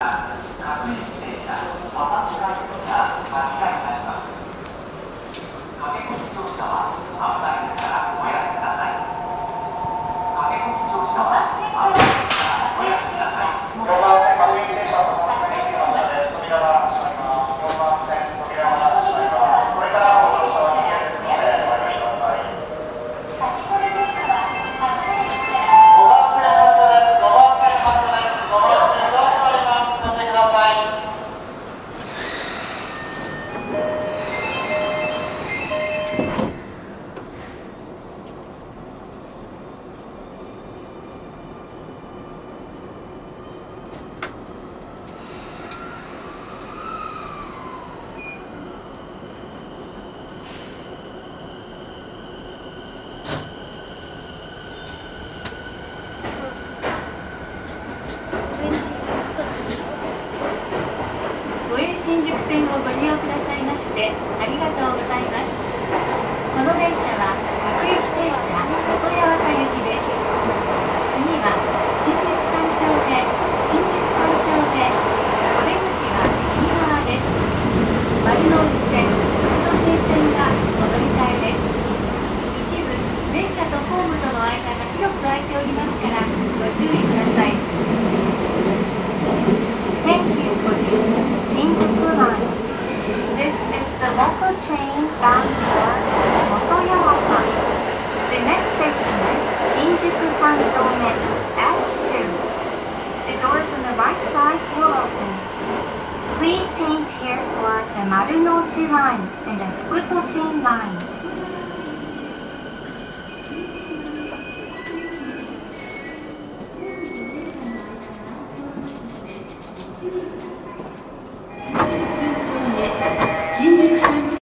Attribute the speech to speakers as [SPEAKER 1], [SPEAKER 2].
[SPEAKER 1] Iyo. 線をご利用くださいましてありがとうございます。この電車は各駅停車元八幡行きです次は新宿三丁目新宿三丁目お出口は右側です。丸の内 the local train bound for Motoyawata. The next station is Shinjuku Sanchome S2. The doors on the right side will open. Please change here for the Marunouchi Line and the Fukutoshin Line.「